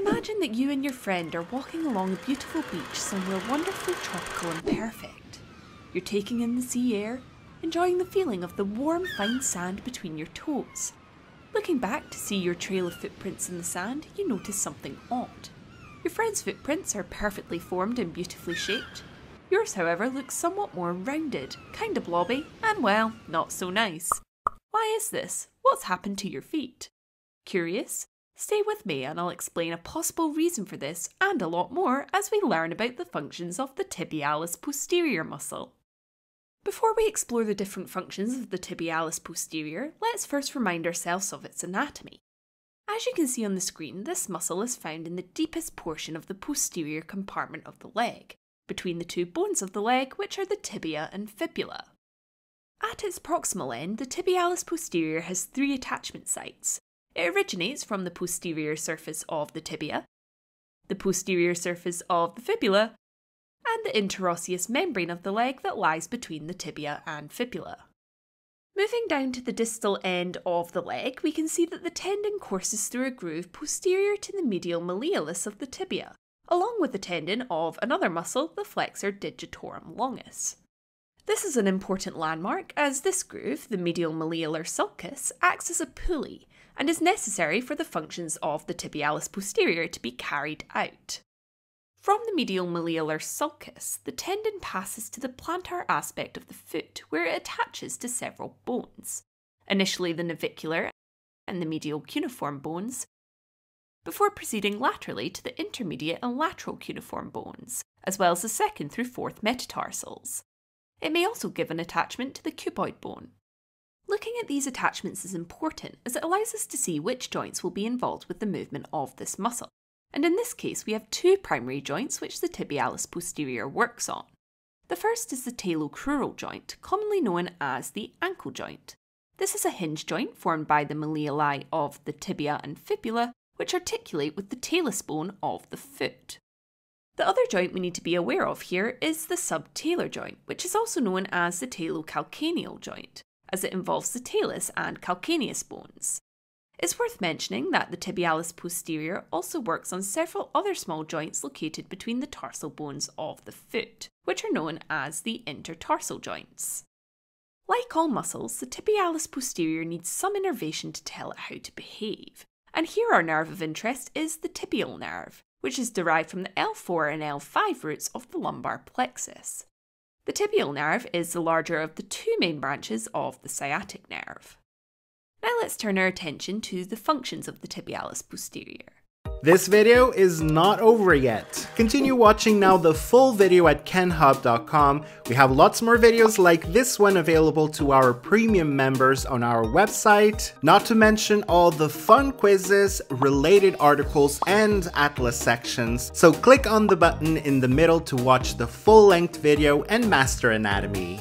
Imagine that you and your friend are walking along a beautiful beach somewhere wonderfully tropical and perfect. You're taking in the sea air, enjoying the feeling of the warm, fine sand between your toes. Looking back to see your trail of footprints in the sand, you notice something odd. Your friend's footprints are perfectly formed and beautifully shaped. Yours, however, looks somewhat more rounded, kinda blobby, and well, not so nice. Why is this? What's happened to your feet? Curious? Stay with me and I'll explain a possible reason for this and a lot more as we learn about the functions of the tibialis posterior muscle. Before we explore the different functions of the tibialis posterior, let's first remind ourselves of its anatomy. As you can see on the screen, this muscle is found in the deepest portion of the posterior compartment of the leg, between the two bones of the leg, which are the tibia and fibula. At its proximal end, the tibialis posterior has three attachment sites. It originates from the posterior surface of the tibia, the posterior surface of the fibula, and the interosseous membrane of the leg that lies between the tibia and fibula. Moving down to the distal end of the leg, we can see that the tendon courses through a groove posterior to the medial malleolus of the tibia, along with the tendon of another muscle, the flexor digitorum longus. This is an important landmark as this groove, the medial malleolar sulcus, acts as a pulley and is necessary for the functions of the tibialis posterior to be carried out. From the medial malleolar sulcus, the tendon passes to the plantar aspect of the foot, where it attaches to several bones, initially the navicular and the medial cuneiform bones, before proceeding laterally to the intermediate and lateral cuneiform bones, as well as the second through fourth metatarsals. It may also give an attachment to the cuboid bone. Looking at these attachments is important as it allows us to see which joints will be involved with the movement of this muscle and in this case we have two primary joints which the tibialis posterior works on. The first is the talocrural joint, commonly known as the ankle joint. This is a hinge joint formed by the malleoli of the tibia and fibula, which articulate with the talus bone of the foot. The other joint we need to be aware of here is the subtalar joint, which is also known as the talocalcaneal joint, as it involves the talus and calcaneus bones. It's worth mentioning that the tibialis posterior also works on several other small joints located between the tarsal bones of the foot, which are known as the intertarsal joints. Like all muscles, the tibialis posterior needs some innervation to tell it how to behave. And here our nerve of interest is the tibial nerve, which is derived from the L4 and L5 roots of the lumbar plexus. The tibial nerve is the larger of the two main branches of the sciatic nerve. Now let's turn our attention to the functions of the tibialis posterior. This video is not over yet. Continue watching now the full video at kenhub.com. We have lots more videos like this one available to our premium members on our website, not to mention all the fun quizzes, related articles, and atlas sections. So click on the button in the middle to watch the full-length video and master anatomy.